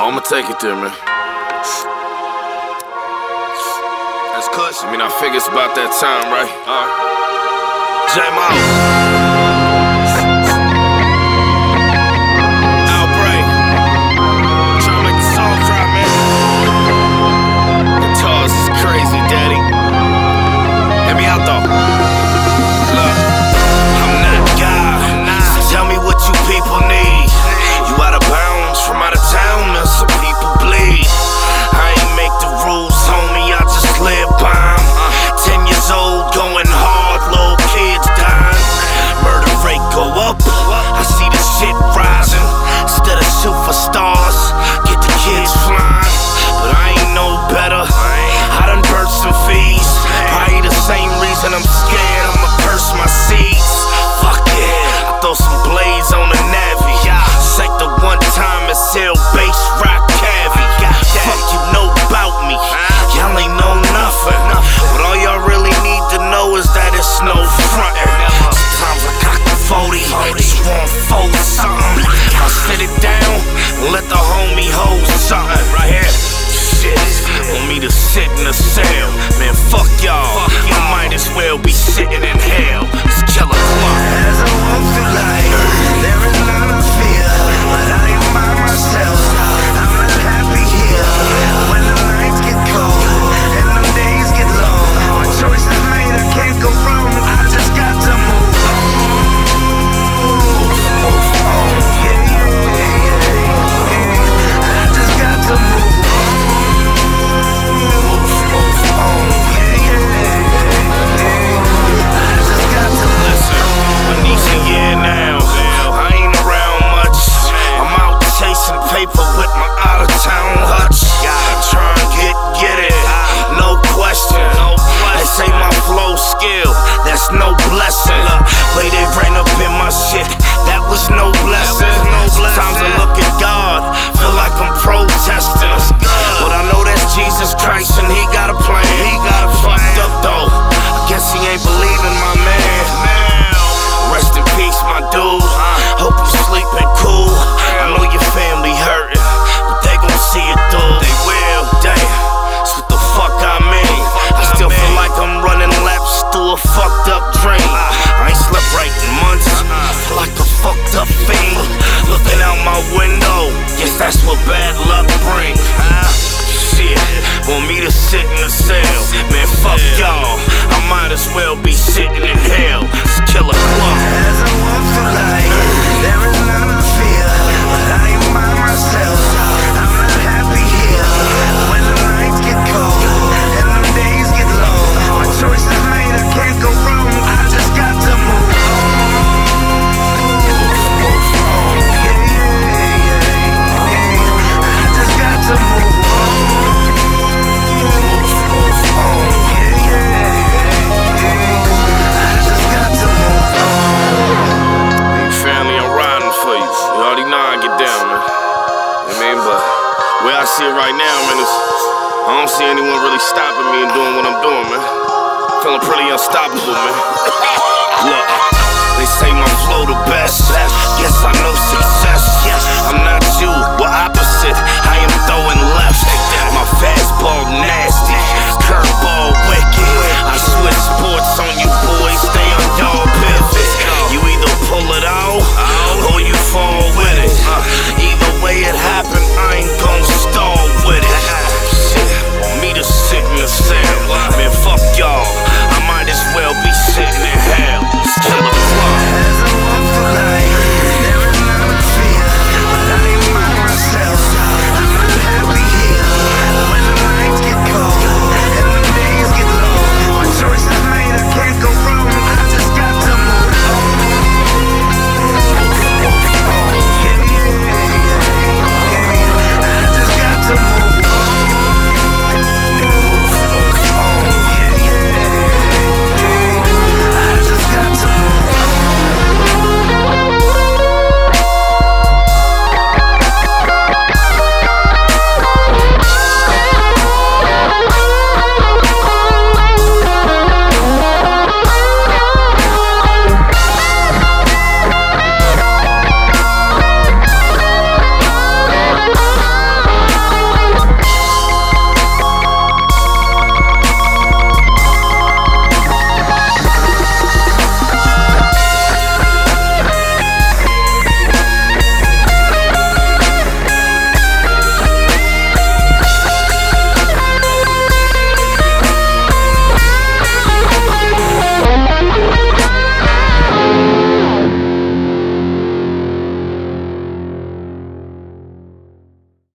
I'ma take it there, man. That's clutch. I mean, I figure it's about that time, right? All right. J-Mo. no frontin'. I was cock 40, just want fold something. I sit it down, let the homie hold something right here. Shit, want me to sit in a cell? Man, fuck y'all. I might as well be sitting in hell. down my window. Guess that's what bad luck brings, huh? Shit, want me to sit in a cell? Man, fuck y'all. I might as well be sitting in hell. see it right now, man. I don't see anyone really stopping me and doing what I'm doing, man. Feeling pretty unstoppable, man. Look, they say my flow the best. Yes, I know success. Yes, I'm not you, we're opposite.